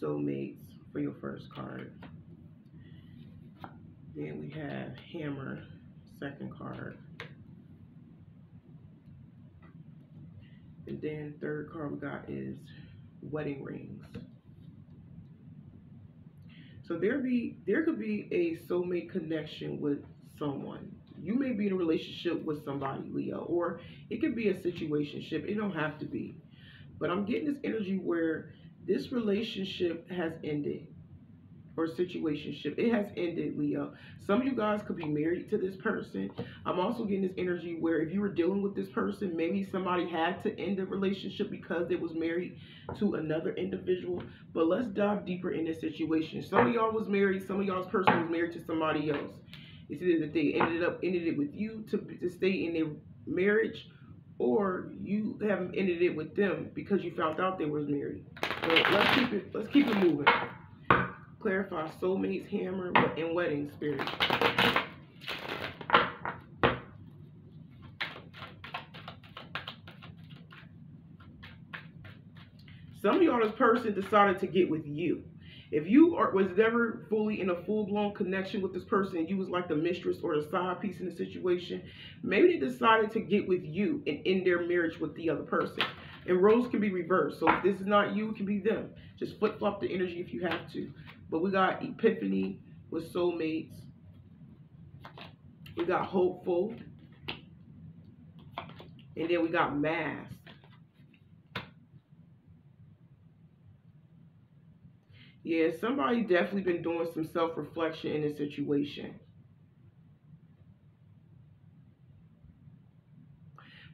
soulmates for your first card. Then we have hammer, second card. And then third card we got is wedding rings. So there be there could be a soulmate connection with someone. You may be in a relationship with somebody, Leo, or it could be a situationship. It don't have to be. But I'm getting this energy where this relationship has ended or situationship. It has ended, Leo. Some of you guys could be married to this person. I'm also getting this energy where if you were dealing with this person, maybe somebody had to end the relationship because they was married to another individual. But let's dive deeper in this situation. Some of y'all was married. Some of y'all's person was married to somebody else. It's either that they ended up ended it with you to, to stay in their marriage or you haven't ended it with them because you found out they was married. So let's keep it let's keep it moving clarify soulmates, hammer, and wedding spirit. Some of y'all, this person decided to get with you. If you are, was never fully in a full-blown connection with this person you was like the mistress or the side piece in the situation, maybe they decided to get with you and end their marriage with the other person. And roles can be reversed. So if this is not you, it can be them. Just flip-flop the energy if you have to. But we got Epiphany with Soulmates. We got Hopeful. And then we got Mask. Yeah, somebody definitely been doing some self-reflection in this situation.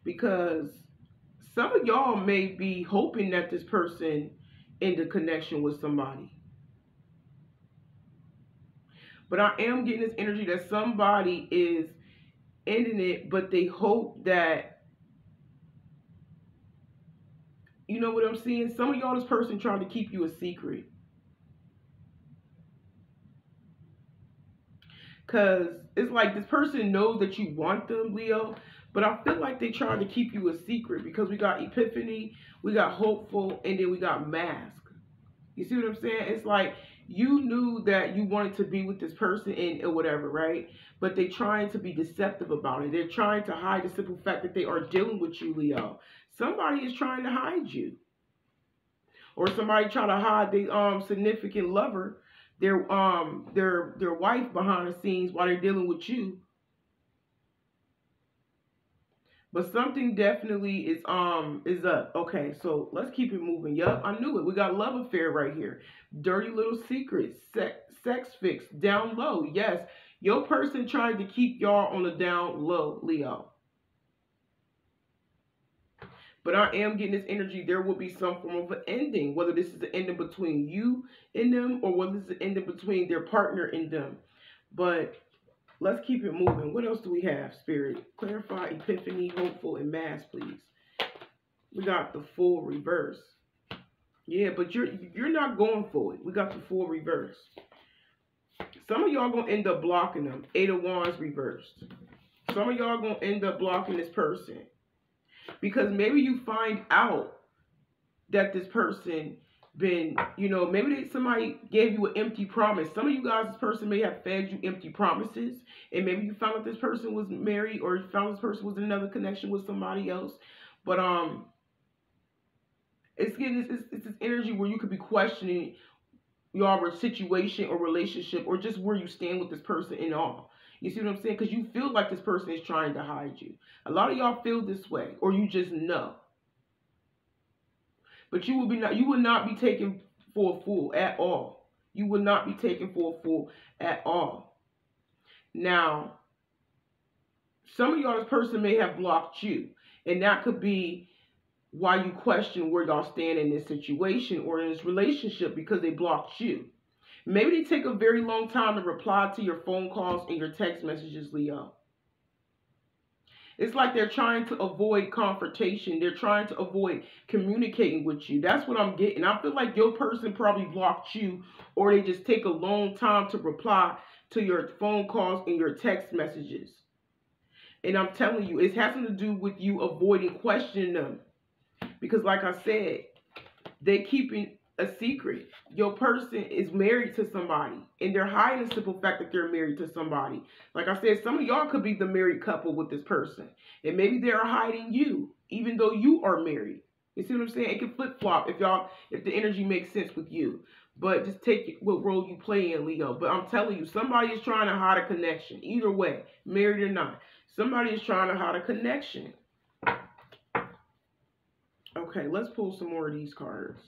Because some of y'all may be hoping that this person in the connection with somebody. But I am getting this energy that somebody is ending it, but they hope that, you know what I'm seeing? Some of y'all, this person trying to keep you a secret. Because it's like this person knows that you want them, Leo, but I feel like they're trying to keep you a secret because we got Epiphany, we got Hopeful, and then we got Mask. You see what I'm saying? It's like you knew that you wanted to be with this person and or whatever, right? But they're trying to be deceptive about it. They're trying to hide the simple fact that they are dealing with you, Leo. Somebody is trying to hide you. Or somebody trying to hide the um significant lover, their um their their wife behind the scenes while they're dealing with you. But something definitely is um is up. Okay, so let's keep it moving. Yup, I knew it. We got love affair right here. Dirty little secrets. Sex, sex fix. Down low. Yes. Your person tried to keep y'all on the down low, Leo. But I am getting this energy. There will be some form of an ending. Whether this is an ending between you and them or whether this is an ending between their partner and them. But Let's keep it moving. What else do we have, Spirit? Clarify, Epiphany, Hopeful, and Mask, please. We got the full reverse. Yeah, but you're you're not going for it. We got the full reverse. Some of y'all gonna end up blocking them. Eight of Wands reversed. Some of y'all gonna end up blocking this person. Because maybe you find out that this person been, you know, maybe somebody gave you an empty promise. Some of you guys, this person may have fed you empty promises, and maybe you found out this person was married, or you found this person was in another connection with somebody else. But um, it's getting this, it's, it's this energy where you could be questioning your situation or relationship, or just where you stand with this person in all. You see what I'm saying? Because you feel like this person is trying to hide you. A lot of y'all feel this way, or you just know. But you will be not you will not be taken for a fool at all. You will not be taken for a fool at all. Now, some of y'all, this person may have blocked you, and that could be why you question where y'all stand in this situation or in this relationship because they blocked you. Maybe they take a very long time to reply to your phone calls and your text messages, Leo. It's like they're trying to avoid confrontation. They're trying to avoid communicating with you. That's what I'm getting. I feel like your person probably blocked you or they just take a long time to reply to your phone calls and your text messages. And I'm telling you, it has to do with you avoiding questioning them. Because like I said, they're keeping a secret. Your person is married to somebody and they're hiding the simple fact that they're married to somebody. Like I said, some of y'all could be the married couple with this person. And maybe they're hiding you, even though you are married. You see what I'm saying? It can flip flop if y'all if the energy makes sense with you. But just take what role you play in, Leo. But I'm telling you, somebody is trying to hide a connection. Either way, married or not. Somebody is trying to hide a connection. Okay, let's pull some more of these cards.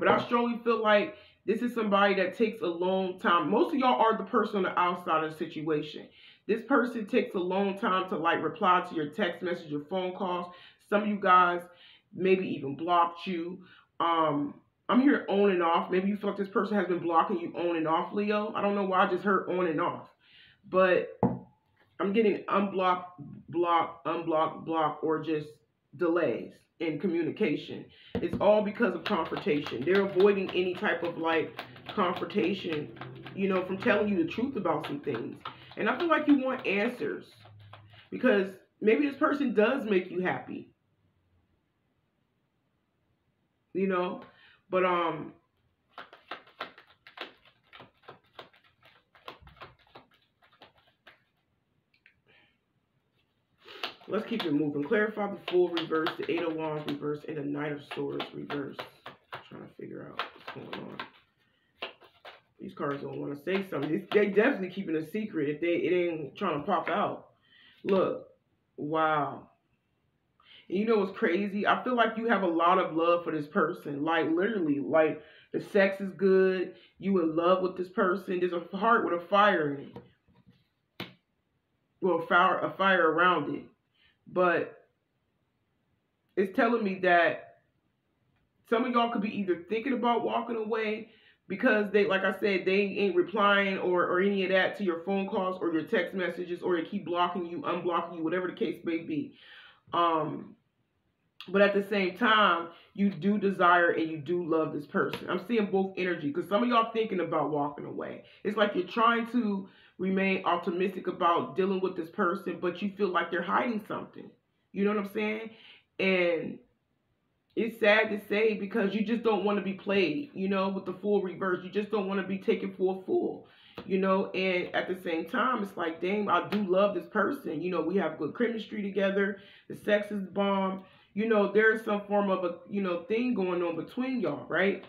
But I strongly feel like this is somebody that takes a long time. Most of y'all are the person on the outside of the situation. This person takes a long time to like reply to your text message or phone calls. Some of you guys maybe even blocked you. Um, I'm here on and off. Maybe you feel like this person has been blocking you on and off, Leo. I don't know why I just heard on and off. But I'm getting unblock, block, unblock, block, or just delays in communication. It's all because of confrontation. They're avoiding any type of like confrontation, you know, from telling you the truth about some things. And I feel like you want answers because maybe this person does make you happy. You know, but um Let's keep it moving. Clarify the full reverse, the Eight of Wands reverse, and the Knight of Swords reverse. I'm trying to figure out what's going on. These cards don't want to say something. They definitely keeping a secret if they it ain't trying to pop out. Look, wow. And you know what's crazy? I feel like you have a lot of love for this person. Like literally, like the sex is good. You in love with this person. There's a heart with a fire in it. Well, fire, a fire around it but it's telling me that some of y'all could be either thinking about walking away because they, like I said, they ain't replying or, or any of that to your phone calls or your text messages or they keep blocking you, unblocking you, whatever the case may be. Um, but at the same time, you do desire and you do love this person. I'm seeing both energy because some of y'all thinking about walking away. It's like you're trying to remain optimistic about dealing with this person, but you feel like they're hiding something. You know what I'm saying? And it's sad to say because you just don't want to be played, you know, with the full reverse. You just don't want to be taken for a fool, you know. And at the same time, it's like, damn, I do love this person. You know, we have good chemistry together. The sex is bomb. You know, there's some form of a, you know, thing going on between y'all, right?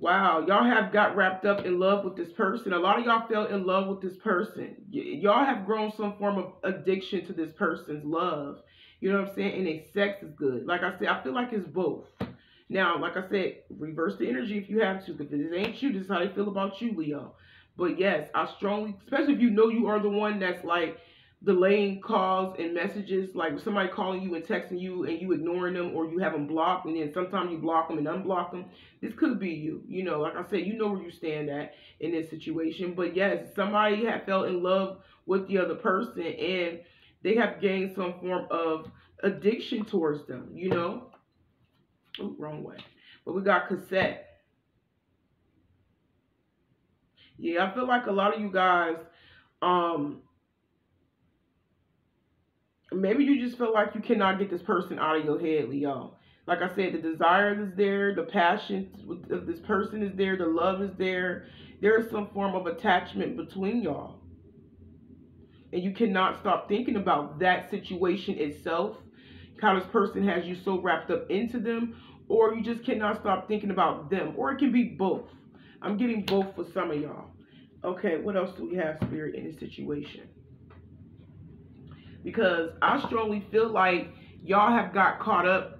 Wow, y'all have got wrapped up in love with this person. A lot of y'all fell in love with this person. Y'all have grown some form of addiction to this person's love. You know what I'm saying? And a sex is good. Like I said, I feel like it's both. Now, like I said, reverse the energy if you have to. Because it ain't you, this is how they feel about you, Leo. But yes, I strongly, especially if you know you are the one that's like delaying calls and messages, like somebody calling you and texting you and you ignoring them or you have them blocked and then sometimes you block them and unblock them. This could be you. You know, like I said, you know where you stand at in this situation. But yes, somebody had fell in love with the other person and they have gained some form of addiction towards them, you know? Ooh, wrong way. But we got cassette. Yeah, I feel like a lot of you guys um maybe you just feel like you cannot get this person out of your head, Leo. Like I said, the desire is there, the passion of this person is there, the love is there. There is some form of attachment between y'all. And you cannot stop thinking about that situation itself, how this person has you so wrapped up into them, or you just cannot stop thinking about them. Or it can be both. I'm getting both for some of y'all. Okay, what else do we have, Spirit, in this situation? Because I strongly feel like y'all have got caught up,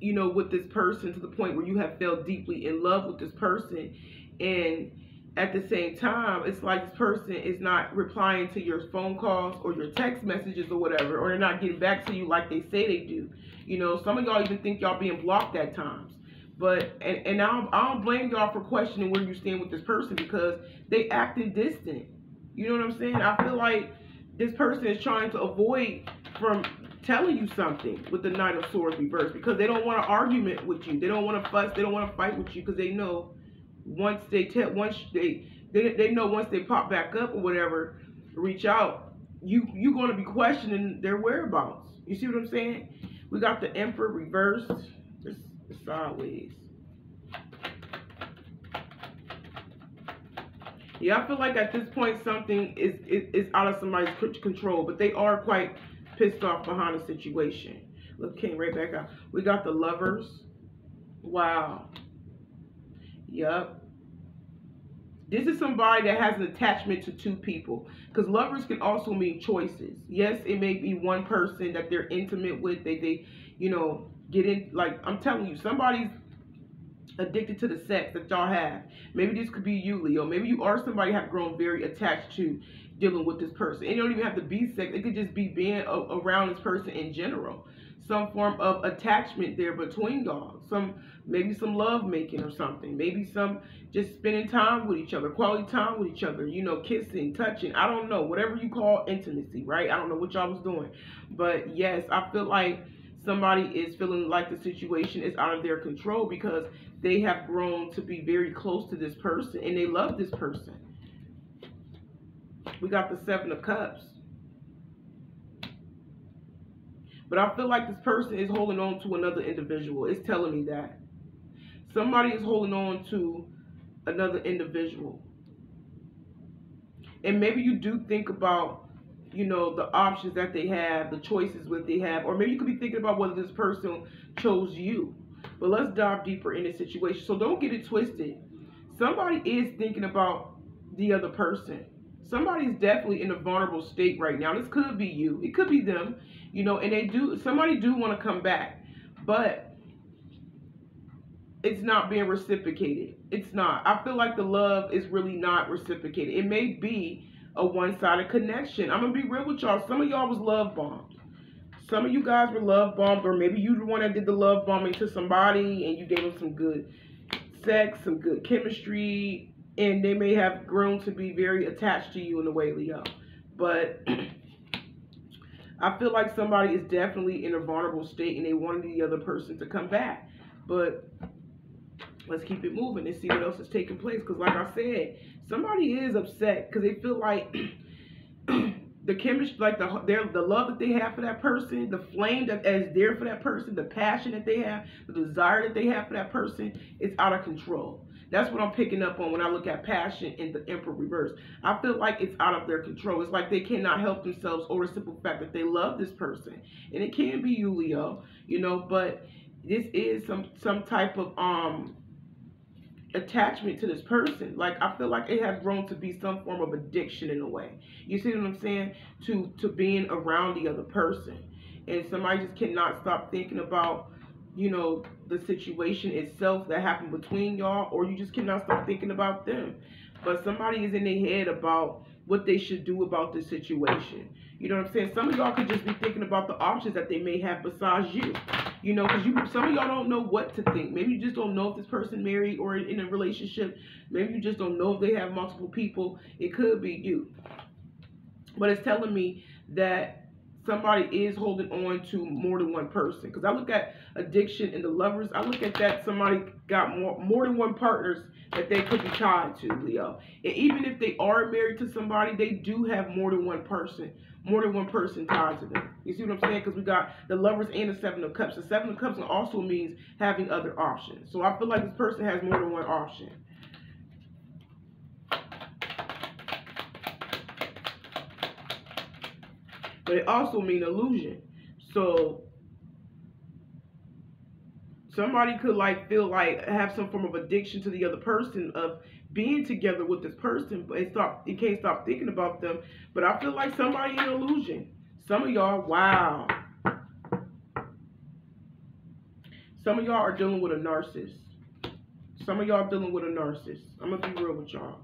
you know, with this person to the point where you have fell deeply in love with this person. And at the same time, it's like this person is not replying to your phone calls or your text messages or whatever, or they're not getting back to you like they say they do. You know, some of y'all even think y'all being blocked at times. But and, and I don't, I don't blame y'all for questioning where you stand with this person because they acting distant. You know what I'm saying? I feel like this person is trying to avoid from telling you something with the Knight of Swords reversed because they don't want an argument with you. They don't want to fuss. They don't want to fight with you because they know once they tell once they they they know once they pop back up or whatever, reach out, you you're going to be questioning their whereabouts. You see what I'm saying? We got the Emperor reversed, it's sideways. Yeah, I feel like at this point something is, is, is out of somebody's control, but they are quite pissed off behind the situation. Look, came right back out. We got the lovers. Wow. Yep. This is somebody that has an attachment to two people. Because lovers can also mean choices. Yes, it may be one person that they're intimate with. They, they, you know, get in. Like, I'm telling you, somebody's addicted to the sex that y'all have. Maybe this could be you, Leo. Maybe you are somebody have grown very attached to dealing with this person. And you don't even have to be sex. It could just be being a, around this person in general. Some form of attachment there between y'all. Some maybe some love making or something. Maybe some just spending time with each other, quality time with each other. You know, kissing, touching. I don't know, whatever you call intimacy, right? I don't know what y'all was doing, but yes, I feel like somebody is feeling like the situation is out of their control because they have grown to be very close to this person and they love this person. We got the Seven of Cups. But I feel like this person is holding on to another individual. It's telling me that. Somebody is holding on to another individual. And maybe you do think about, you know, the options that they have, the choices that they have, or maybe you could be thinking about whether this person chose you. But let's dive deeper in this situation. So don't get it twisted. Somebody is thinking about the other person. Somebody's definitely in a vulnerable state right now. This could be you. It could be them. You know, and they do somebody do want to come back. But it's not being reciprocated. It's not. I feel like the love is really not reciprocated. It may be a one-sided connection. I'm gonna be real with y'all. Some of y'all was love bombed. Some of you guys were love bombed, or maybe you the one that did the love bombing to somebody and you gave them some good sex, some good chemistry, and they may have grown to be very attached to you in a way, Leo. But I feel like somebody is definitely in a vulnerable state and they wanted the other person to come back. But let's keep it moving and see what else is taking place. Because, like I said, somebody is upset because they feel like the chemistry, like the their the love that they have for that person, the flame that is there for that person, the passion that they have, the desire that they have for that person, is out of control. That's what I'm picking up on when I look at passion in the Emperor reverse. I feel like it's out of their control. It's like they cannot help themselves or the simple fact that they love this person. And it can be you, Leo, you know, but this is some some type of um attachment to this person. Like I feel like it has grown to be some form of addiction in a way. You see what I'm saying? To to being around the other person. And somebody just cannot stop thinking about, you know, the situation itself that happened between y'all, or you just cannot stop thinking about them. But somebody is in their head about what they should do about this situation. You know what I'm saying? Some of y'all could just be thinking about the options that they may have besides you. You know, because you some of y'all don't know what to think. Maybe you just don't know if this person married or in a relationship. Maybe you just don't know if they have multiple people. It could be you. But it's telling me that somebody is holding on to more than one person. Because I look at addiction and the lovers, I look at that somebody got more more than one partners that they could be tied to, Leo. And even if they are married to somebody, they do have more than one person more than one person tied to them. You see what I'm saying? Because we got the lovers and the seven of cups. The seven of cups also means having other options. So I feel like this person has more than one option. But it also means illusion. So somebody could like feel like have some form of addiction to the other person of being together with this person, but it stop it can't stop thinking about them. But I feel like somebody in illusion. Some of y'all, wow. Some of y'all are dealing with a narcissist. Some of y'all dealing with a narcissist. I'm gonna be real with y'all.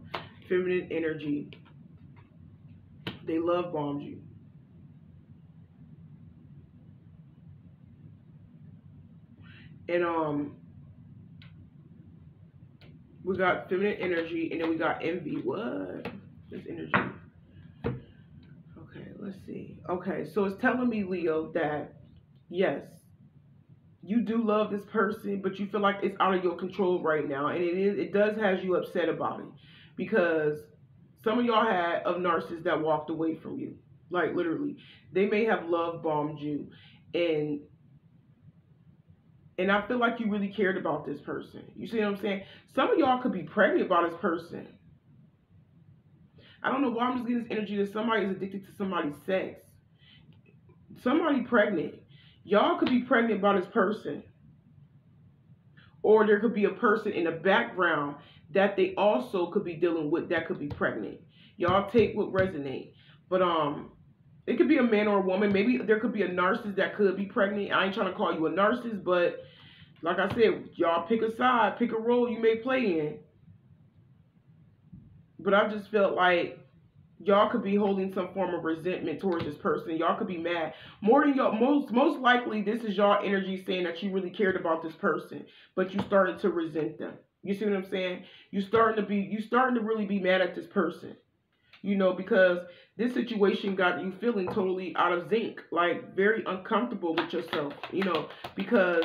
Feminine energy. They love bombed you. And um we got feminine energy, and then we got envy. What? This energy. Okay, let's see. Okay, so it's telling me, Leo, that yes, you do love this person, but you feel like it's out of your control right now, and it is. It does has you upset about it because some of y'all had of narcissists that walked away from you, like literally. They may have love bombed you, and and I feel like you really cared about this person. You see what I'm saying? Some of y'all could be pregnant about this person. I don't know why I'm just getting this energy that somebody is addicted to somebody's sex. Somebody pregnant. Y'all could be pregnant by this person. Or there could be a person in the background that they also could be dealing with that could be pregnant. Y'all take what resonate. But um it could be a man or a woman. Maybe there could be a narcissist that could be pregnant. I ain't trying to call you a narcissist, but like I said, y'all pick a side, pick a role you may play in. But I just felt like y'all could be holding some form of resentment towards this person. Y'all could be mad. More than y'all most most likely this is y'all energy saying that you really cared about this person, but you started to resent them. You see what I'm saying? You starting to be you starting to really be mad at this person. You know, because this situation got you feeling totally out of zinc, like very uncomfortable with yourself, you know, because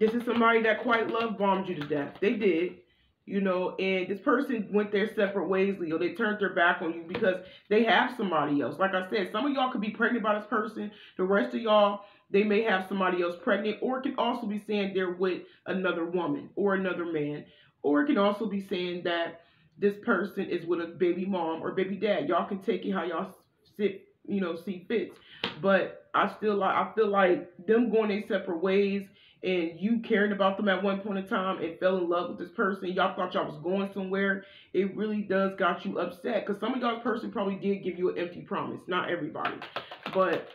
this is somebody that quite love bombed you to death. They did you know, and this person went their separate ways, Leo. They turned their back on you because they have somebody else. Like I said, some of y'all could be pregnant by this person. The rest of y'all, they may have somebody else pregnant, or it can also be saying they're with another woman or another man, or it can also be saying that this person is with a baby mom or baby dad. Y'all can take it how y'all sit, you know, see fits. But I still like I feel like them going their separate ways and you caring about them at one point in time and fell in love with this person, y'all thought y'all was going somewhere, it really does got you upset. Because some of y'all person probably did give you an empty promise. Not everybody. But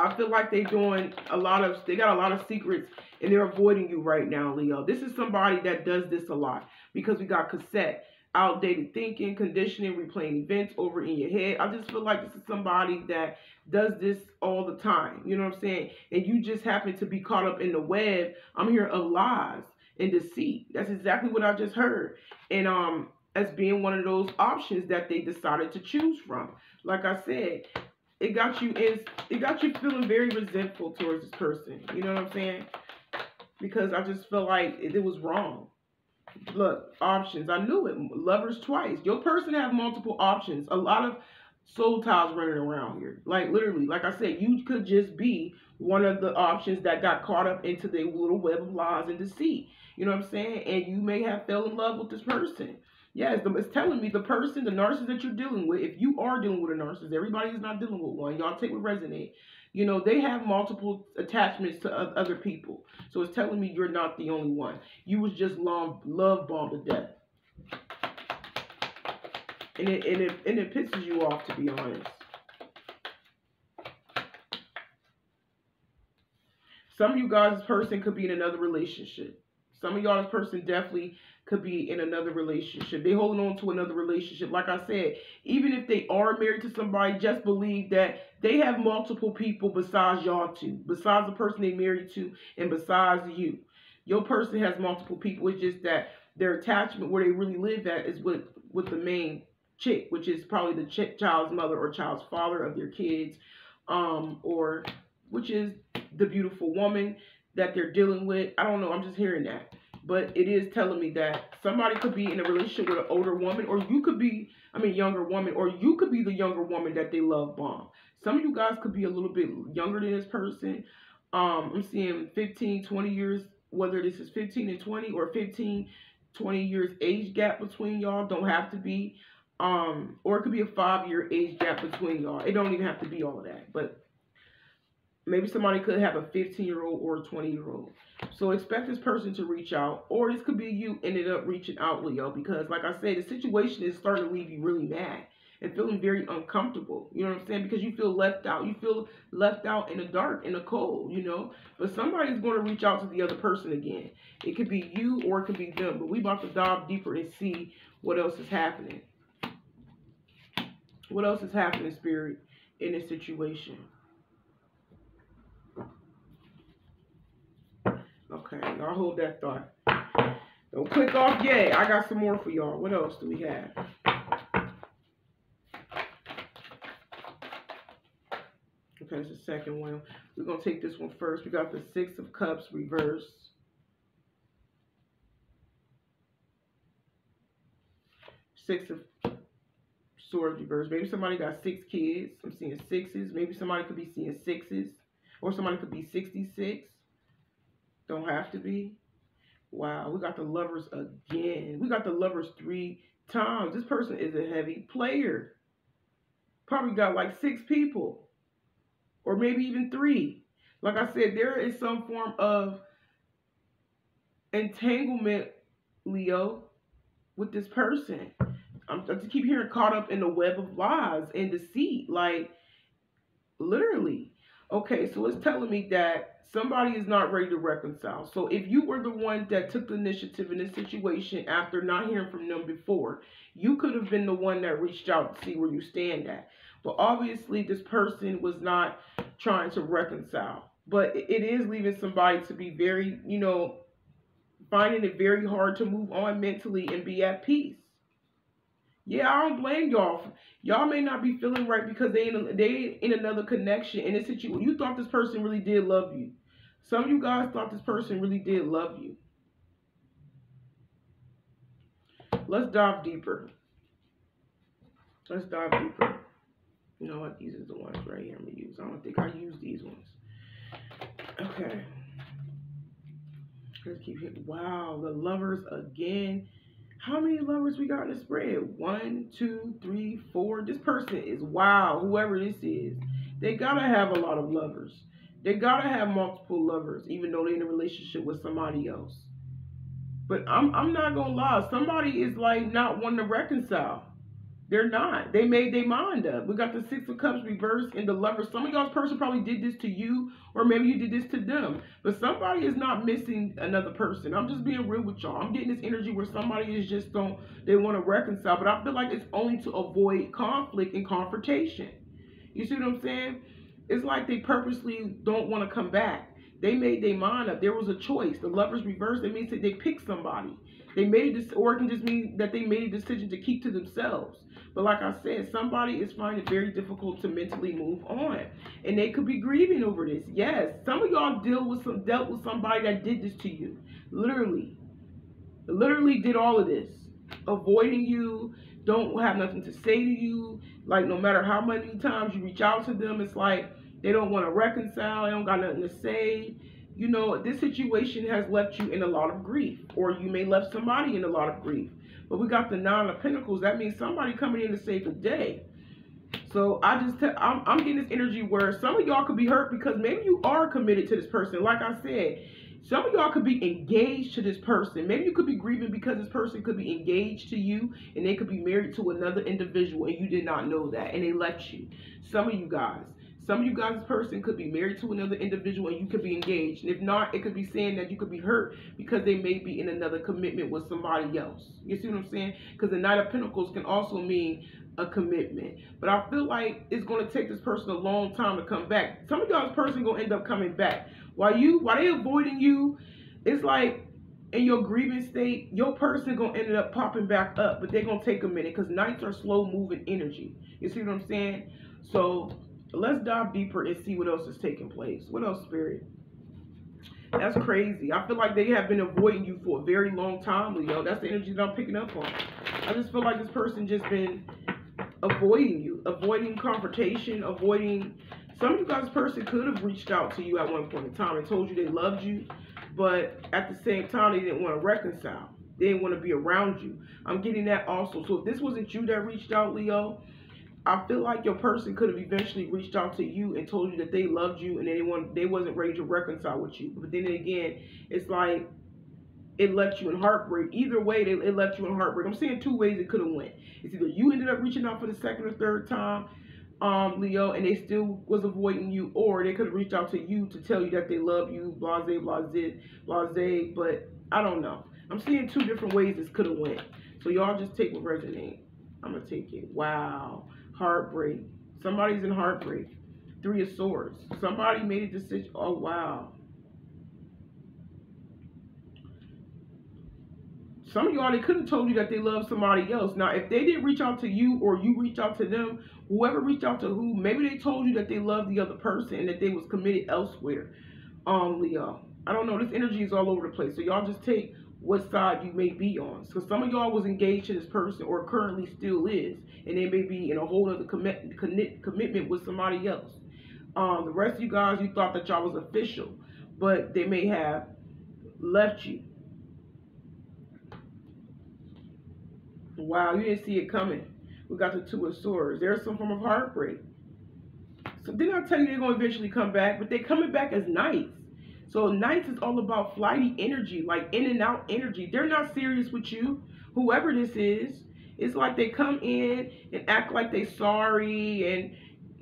I feel like they doing a lot of, they got a lot of secrets and they're avoiding you right now, Leo. This is somebody that does this a lot because we got cassette outdated thinking, conditioning, replaying events over in your head. I just feel like this is somebody that does this all the time. You know what I'm saying? And you just happen to be caught up in the web. I'm here of lies and deceit. That's exactly what I just heard. And um as being one of those options that they decided to choose from. Like I said, it got you in it got you feeling very resentful towards this person. You know what I'm saying? Because I just felt like it, it was wrong. Look, options. I knew it. Lovers twice. Your person have multiple options. A lot of soul ties running around here. Like literally, like I said, you could just be one of the options that got caught up into the little web of lies and deceit. You know what I'm saying? And you may have fell in love with this person. Yes, it's telling me the person, the narcissist that you're dealing with, if you are dealing with a narcissist, everybody is not dealing with one. Y'all take what resonate. You know, they have multiple attachments to other people. So it's telling me you're not the only one. You was just love, love bombed to death. And it, and, it, and it pisses you off, to be honest. Some of you guys, person could be in another relationship. Some of y'all, this person definitely could be in another relationship. They holding on to another relationship. Like I said, even if they are married to somebody, just believe that they have multiple people besides y'all two, besides the person they married to, and besides you. Your person has multiple people. It's just that their attachment, where they really live at, is with with the main chick, which is probably the ch- child's mother or child's father of their kids, um, or which is the beautiful woman that they're dealing with. I don't know. I'm just hearing that but it is telling me that somebody could be in a relationship with an older woman, or you could be, I mean, younger woman, or you could be the younger woman that they love bomb. Some of you guys could be a little bit younger than this person. Um, I'm seeing 15, 20 years, whether this is 15 and 20 or 15, 20 years age gap between y'all. Don't have to be. Um, or it could be a five year age gap between y'all. It don't even have to be all of that. But maybe somebody could have a 15 year old or a 20 year old. So expect this person to reach out, or this could be you ended up reaching out, Leo, because like I said, the situation is starting to leave you really mad and feeling very uncomfortable. You know what I'm saying? Because you feel left out. You feel left out in the dark, in the cold, you know? But somebody's going to reach out to the other person again. It could be you or it could be them. But we about to dive deeper and see what else is happening. What else is happening, Spirit, in this situation? Okay, y'all hold that thought. Don't click off yet. I got some more for y'all. What else do we have? Okay, it's the second one. We're going to take this one first. We got the Six of Cups reverse. Six of Swords reverse. Maybe somebody got six kids. I'm seeing sixes. Maybe somebody could be seeing sixes. Or somebody could be 66. Don't have to be. Wow, we got the lovers again. We got the lovers three times, this person is a heavy player. Probably got like six people, or maybe even three. Like I said, there is some form of entanglement, Leo, with this person. I'm, just keep hearing caught up in the web of lies and deceit. Like, literally. Okay, so it's telling me that somebody is not ready to reconcile. So if you were the one that took the initiative in this situation after not hearing from them before, you could have been the one that reached out to see where you stand at. But obviously, this person was not trying to reconcile. But it is leaving somebody to be very, you know, finding it very hard to move on mentally and be at peace. Yeah, I don't blame y'all. Y'all may not be feeling right because they in they in another connection in a situation. You thought this person really did love you. Some of you guys thought this person really did love you. Let's dive deeper. Let's dive deeper. You know what? These are the ones right here I'm gonna use. I don't think I use these ones. Okay. Let's keep hitting. Wow, the lovers again. How many lovers we got in the spread? One, two, three, four. This person is wow, whoever this is. They gotta have a lot of lovers. They gotta have multiple lovers, even though they're in a relationship with somebody else. But I'm I'm not gonna lie, somebody is like not wanting to reconcile. They're not. They made their mind up. We got the Six of Cups reversed and the Lovers. Some of y'all's person probably did this to you, or maybe you did this to them. But somebody is not missing another person. I'm just being real with y'all. I'm getting this energy where somebody is just don't they want to reconcile, but I feel like it's only to avoid conflict and confrontation. You see what I'm saying? It's like they purposely don't want to come back. They made their mind up. There was a choice. The lovers reversed. It means that they picked somebody. They made this, or it can just mean that they made a decision to keep to themselves. But like I said, somebody is finding it very difficult to mentally move on. And they could be grieving over this. Yes, some of y'all deal with some dealt with somebody that did this to you. Literally. Literally did all of this. Avoiding you, don't have nothing to say to you. Like no matter how many times you reach out to them, it's like they don't want to reconcile, they don't got nothing to say. You know, this situation has left you in a lot of grief, or you may left somebody in a lot of grief. But we got the nine of pentacles. That means somebody coming in to save the day. So I just, I'm, I'm getting this energy where some of y'all could be hurt because maybe you are committed to this person. Like I said, some of y'all could be engaged to this person. Maybe you could be grieving because this person could be engaged to you and they could be married to another individual and you did not know that and they left you. Some of you guys. Some of you guys' person could be married to another individual and you could be engaged. And if not, it could be saying that you could be hurt because they may be in another commitment with somebody else. You see what I'm saying? Because the Knight of Pentacles can also mean a commitment. But I feel like it's going to take this person a long time to come back. Some of y'all's person going to end up coming back. While you, while they avoiding you, it's like in your grieving state, your person gonna end up popping back up, but they're gonna take a minute because knights are slow moving energy. You see what I'm saying? So let's dive deeper and see what else is taking place. What else, Spirit? That's crazy. I feel like they have been avoiding you for a very long time, Leo. That's the energy that I'm picking up on. I just feel like this person just been avoiding you, avoiding confrontation, avoiding. Some of you guys' person could have reached out to you at one point in time and told you they loved you, but at the same time they didn't want to reconcile. They didn't want to be around you. I'm getting that also. So if this wasn't you that reached out, Leo, I feel like your person could have eventually reached out to you and told you that they loved you and they they wasn't ready to reconcile with you. But then again, it's like it left you in heartbreak. Either way, it left you in heartbreak. I'm saying two ways it could have went. It's either you ended up reaching out for the second or third time, um, Leo, and they still was avoiding you, or they could have reached out to you to tell you that they love you, blase, blase, blase. But I don't know. I'm seeing two different ways this could have went. So y'all just take what resonates. I'm gonna take it. Wow heartbreak. Somebody's in heartbreak. Three of Swords. Somebody made a decision. Oh, wow. Some of y'all, they could have told you that they love somebody else. Now, if they didn't reach out to you or you reached out to them, whoever reached out to who, maybe they told you that they loved the other person and that they was committed elsewhere. Um, Leo. I don't know. This energy is all over the place. So y'all just take what side you may be on. So some of y'all was engaged to this person or currently still is, and they may be in a whole other commit, commit, commitment with somebody else. Um, the rest of you guys, you thought that y'all was official, but they may have left you. Wow, you didn't see it coming. We got the two of swords. There's some form of heartbreak. So didn't I tell you they're going to eventually come back? But they're coming back as knights. So knights is all about flighty energy, like in and out energy. They're not serious with you, whoever this is. It's like they come in and act like they sorry and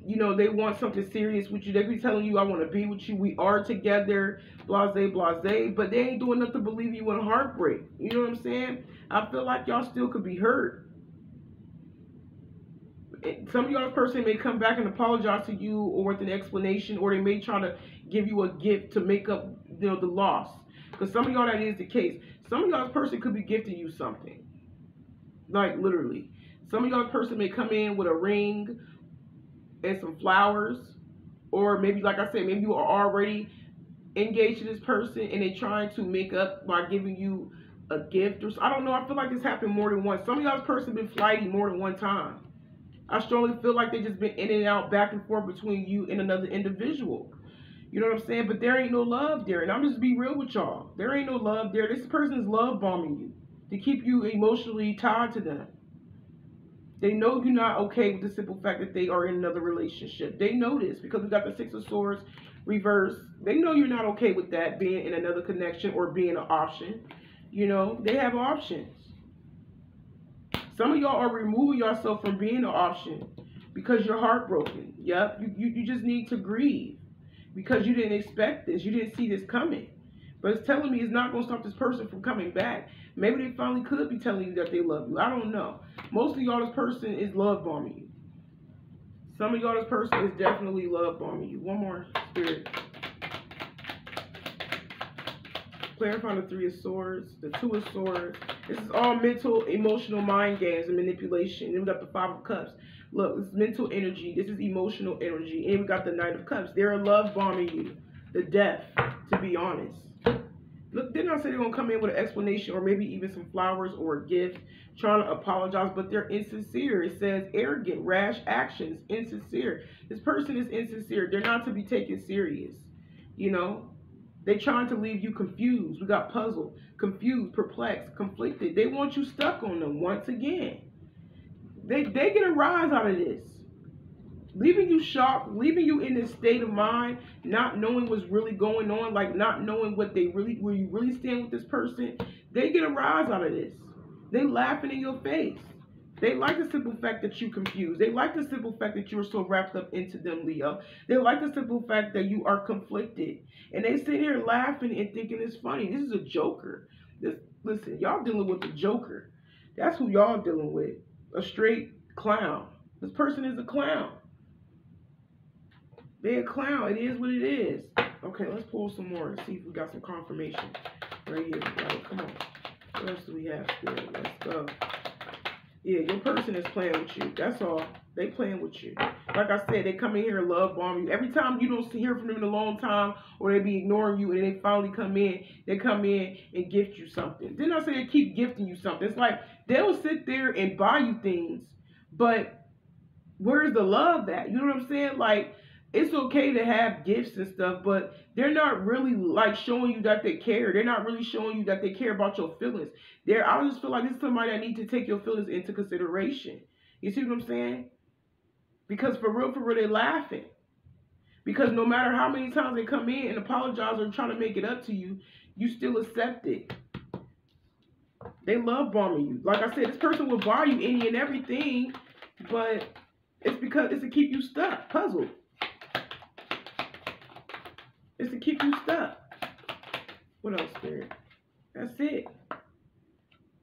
you know they want something serious with you. They be telling you, "I want to be with you. We are together." Blase, blase, but they ain't doing nothing to believe you in heartbreak. You know what I'm saying? I feel like y'all still could be hurt. Some of y'all person may come back and apologize to you or with an explanation, or they may try to give you a gift to make up, you know, the loss. Because some of y'all that is the case. Some of y'all's person could be gifting you something. Like literally. Some of y'all's person may come in with a ring and some flowers. Or maybe, like I said, maybe you are already engaged to this person and they're trying to make up by giving you a gift or. I don't know. I feel like this happened more than once. Some of y'all's person been flighty more than one time. I strongly feel like they just been in and out, back and forth between you and another individual. You know what I'm saying? But there ain't no love there. And I'm just be real with y'all. There ain't no love there. This person's love bombing you to keep you emotionally tied to them. They know you're not okay with the simple fact that they are in another relationship. They know this because we got the Six of Swords reverse. They know you're not okay with that being in another connection or being an option. You know, they have options. Some of y'all are removing yourself from being an option because you're heartbroken. Yep, you, you, you just need to grieve because you didn't expect this. You didn't see this coming. But it's telling me it's not going to stop this person from coming back. Maybe they finally could be telling you that they love you. I don't know. Most of y'all, this person is love bombing you. Some of y'all, this person is definitely love bombing you. One more spirit. Clarifying the Three of Swords, the Two of Swords. This is all mental, emotional mind games and manipulation. Then we got the Five of Cups. Look, this is mental energy. This is emotional energy. And we got the Knight of Cups. They're love bombing you. The death, to be honest. Look, didn't I say they're gonna come in with an explanation or maybe even some flowers or a gift, trying to apologize, but they're insincere. It says arrogant, rash actions, insincere. This person is insincere. They're not to be taken serious. You know, they're trying to leave you confused. We got puzzled, confused, perplexed, conflicted. They want you stuck on them once again. They they get a rise out of this leaving you shocked, leaving you in this state of mind, not knowing what's really going on, like not knowing what they really, where you really stand with this person, they get a rise out of this. They laughing in your face. They like the simple fact that you confused. They like the simple fact that you're so wrapped up into them, Leo. They like the simple fact that you are conflicted. And they sit here laughing and thinking it's funny. This is a joker. This listen, y'all dealing with a joker. That's who y'all dealing with. A straight clown. This person is a clown. They a clown. It is what it is. Okay, let's pull some more and see if we got some confirmation right here. Right, come on. What else do we have? Let's go. Yeah, your person is playing with you. That's all. They playing with you. Like I said, they come in here and love bomb you. Every time you don't hear from them in a long time or they be ignoring you and they finally come in, they come in and gift you something. Then I say they keep gifting you something. It's like they'll sit there and buy you things, but where's the love at? You know what I'm saying? Like it's okay to have gifts and stuff, but they're not really like showing you that they care. They're not really showing you that they care about your feelings. They're I just feel like this is somebody that needs to take your feelings into consideration. You see what I'm saying? Because for real, for real, they're laughing. Because no matter how many times they come in and apologize or try to make it up to you, you still accept it. They love bombing you. Like I said, this person will buy you any and everything, but it's because it's to keep you stuck, puzzled. It's to keep you stuck. What else, Spirit? That's it.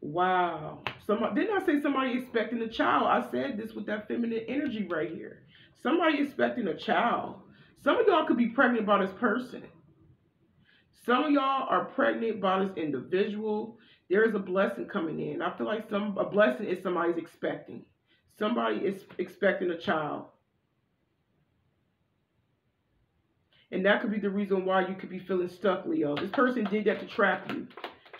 Wow. Somebody didn't I say somebody expecting a child? I said this with that feminine energy right here. Somebody expecting a child. Some of y'all could be pregnant by this person. Some of y'all are pregnant by this individual. There is a blessing coming in. I feel like some a blessing is somebody's expecting. Somebody is expecting a child. And that could be the reason why you could be feeling stuck, Leo. This person did that to trap you.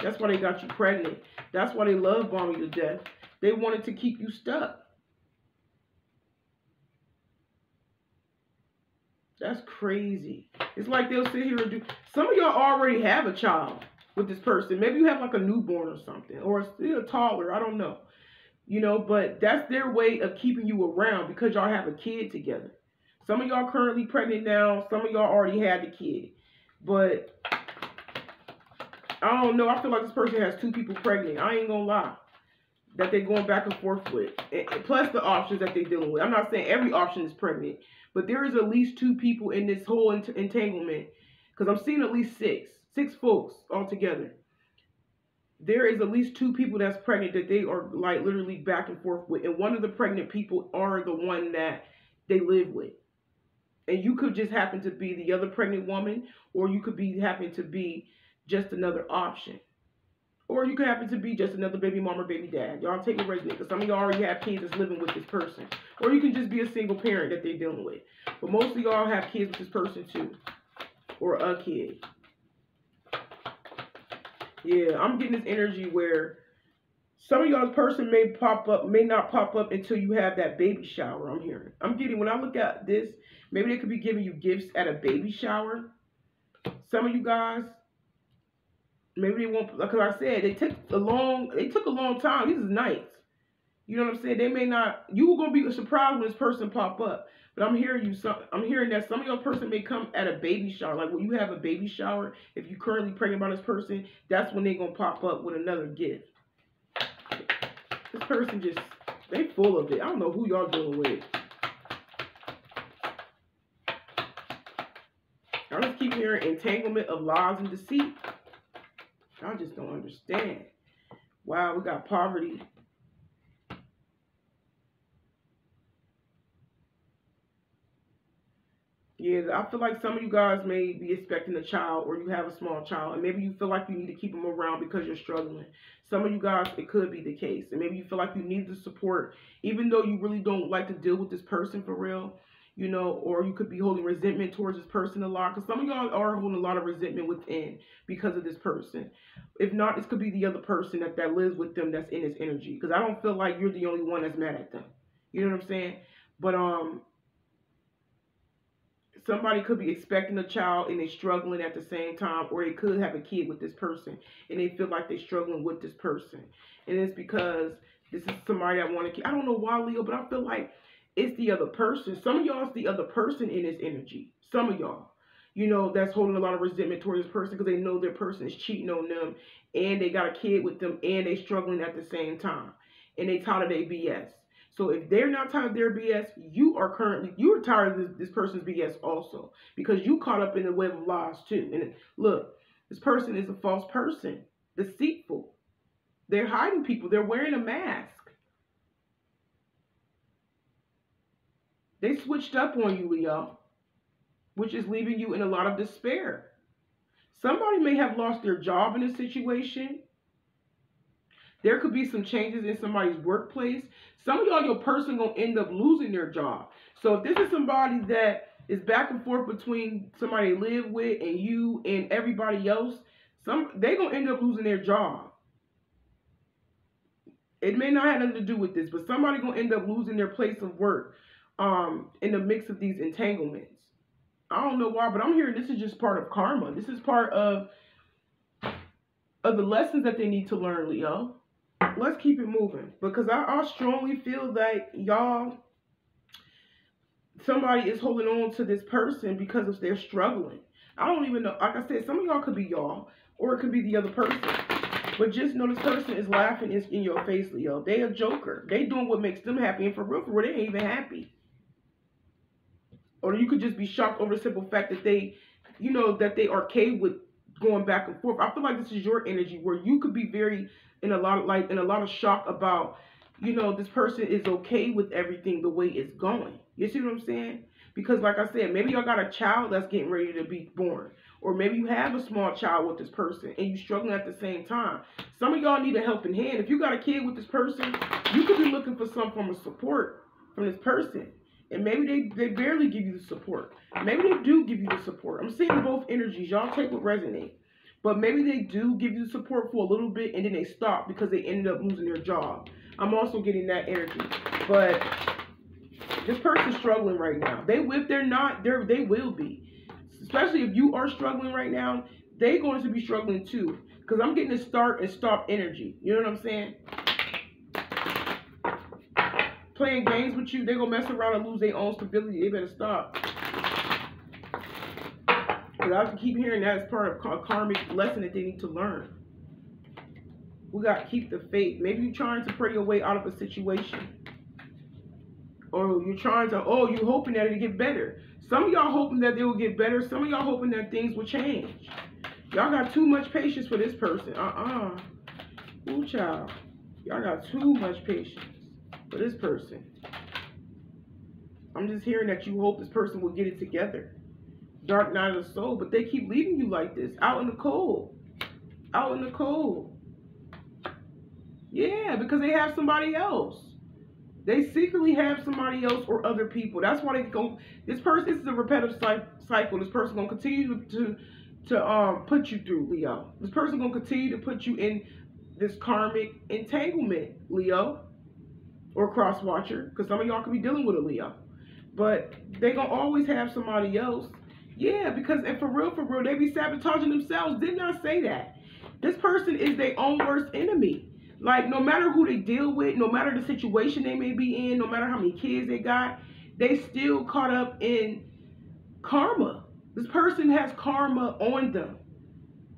That's why they got you pregnant. That's why they love bombing you to death. They wanted to keep you stuck. That's crazy. It's like they'll sit here and do. Some of y'all already have a child with this person. Maybe you have like a newborn or something, or still a toddler. I don't know. You know, but that's their way of keeping you around because y'all have a kid together. Some of y'all currently pregnant now. Some of y'all already had the kid. But I don't know. I feel like this person has two people pregnant. I ain't gonna lie. That they're going back and forth with. And, plus the options that they're dealing with. I'm not saying every option is pregnant. But there is at least two people in this whole ent- entanglement. Because I'm seeing at least six. Six folks altogether. There is at least two people that's pregnant that they are like literally back and forth with and one of the pregnant people are the one that they live with. And you could just happen to be the other pregnant woman or you could be happen to be just another option. Or you could happen to be just another baby mom or baby dad. Y'all take a resonate because some of y'all already have kids that's living with this person. Or you can just be a single parent that they're dealing with. But most of y'all have kids with this person too. Or a kid yeah, I'm getting this energy where some of y'all's person may pop up, may not pop up until you have that baby shower. I'm hearing. I'm getting when I look at this, maybe they could be giving you gifts at a baby shower. Some of you guys, maybe they won't. Like I said, they took a long. They took a long time. These is knights. You know what I'm saying? They may not. You were gonna be surprised when this person pop up. But I'm hearing you. Some, I'm hearing that some of your person may come at a baby shower. Like when you have a baby shower, if you're currently pregnant by this person, that's when they're gonna pop up with another gift. This person just they full of it. I don't know who y'all dealing with. I just keep hearing entanglement of lies and deceit. I just don't understand. Wow, we got poverty Yeah, I feel like some of you guys may be expecting a child or you have a small child and maybe you feel like you need to keep them around because you're struggling. Some of you guys, it could be the case. And maybe you feel like you need the support even though you really don't like to deal with this person for real, you know, or you could be holding resentment towards this person a lot because some of y'all are holding a lot of resentment within because of this person. If not, this could be the other person that, that lives with them that's in this energy because I don't feel like you're the only one that's mad at them. You know what I'm saying? But um somebody could be expecting a child and they're struggling at the same time, or they could have a kid with this person and they feel like they're struggling with this person. And it's because this is somebody that want to keep. I don't know why, Leo, but I feel like it's the other person. Some of y'all is the other person in this energy. Some of y'all, you know, that's holding a lot of resentment towards this person because they know their person is cheating on them and they got a kid with them and they're struggling at the same time. And they tired of their BS. So if they're not tired of their BS, you are currently you are tired of this, this person's BS also because you caught up in the web of lies too. And look, this person is a false person, deceitful. They're hiding people. They're wearing a mask. They switched up on you, Leo, which is leaving you in a lot of despair. Somebody may have lost their job in a situation. There could be some changes in somebody's workplace. Some of y'all, your person gonna end up losing their job. So if this is somebody that is back and forth between somebody they live with and you and everybody else, some they gonna end up losing their job. It may not have nothing to do with this, but somebody gonna end up losing their place of work um, in the mix of these entanglements. I don't know why, but I'm hearing this is just part of karma. This is part of of the lessons that they need to learn, Leo let's keep it moving because I, I strongly feel that y'all somebody is holding on to this person because of their struggling. I don't even know. Like I said, some of y'all could be y'all, or it could be the other person. But just know this person is laughing is in your face, Leo. They a joker. They doing what makes them happy, and for real, for real, they ain't even happy. Or you could just be shocked over the simple fact that they, you know, that they are okay with going back and forth. I feel like this is your energy where you could be very in a lot of like in a lot of shock about you know this person is okay with everything the way it's going. You see what i'm saying? Because like i said maybe y'all got a child that's getting ready to be born or maybe you have a small child with this person and you're struggling at the same time. Some of y'all need a helping hand. If you got a kid with this person you could be looking for some form of support from this person. And maybe they, they barely give you the support. Maybe they do give you the support. I'm seeing both energies. Y'all take what resonate but maybe they do give you support for a little bit and then they stop because they ended up losing their job. I'm also getting that energy. But this person's struggling right now. They if they're not, they're they will be. Especially if you are struggling right now, they're going to be struggling too. Because I'm getting a start and stop energy. You know what I'm saying? playing games with you, they're gonna mess around and lose their own stability. They better stop. I keep hearing that as part of a karmic lesson that they need to learn. We got to keep the faith. Maybe you're trying to pray your way out of a situation. Or you're trying to, oh, you're hoping that it'll get better. Some of y'all hoping that they will get better. Some of y'all hoping that things will change. Y'all got too much patience for this person. Uh-uh. Ooh, child. Y'all got too much patience for this person. I'm just hearing that you hope this person will get it together. Dark night of the soul, but they keep leaving you like this, out in the cold. Out in the cold. Yeah, because they have somebody else. They secretly have somebody else or other people. That's why they go. This person this is a repetitive cycle. This person gonna continue to, to um put you through, Leo. This person gonna continue to put you in this karmic entanglement, Leo, or cross watcher, because some of y'all could be dealing with a Leo. But they gonna always have somebody else. Yeah, because and for real, for real, they be sabotaging themselves. Did not say that. This person is their own worst enemy. Like no matter who they deal with, no matter the situation they may be in, no matter how many kids they got, they still caught up in karma. This person has karma on them.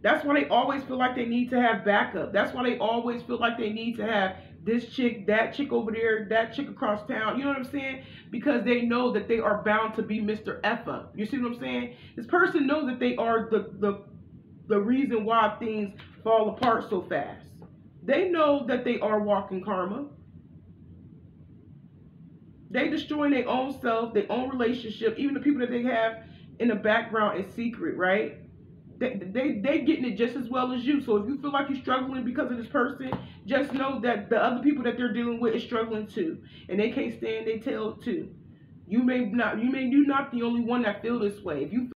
That's why they always feel like they need to have backup. That's why they always feel like they need to have this chick, that chick over there, that chick across town. You know what I'm saying? Because they know that they are bound to be Mr. Effa. You see what I'm saying? This person knows that they are the the the reason why things fall apart so fast. They know that they are walking karma. They destroying their own self, their own relationship, even the people that they have in the background in secret, right? They, they they getting it just as well as you. So if you feel like you're struggling because of this person, just know that the other people that they're dealing with is struggling too, and they can't stand their tail too. You may not, you may you're not the only one that feel this way. If you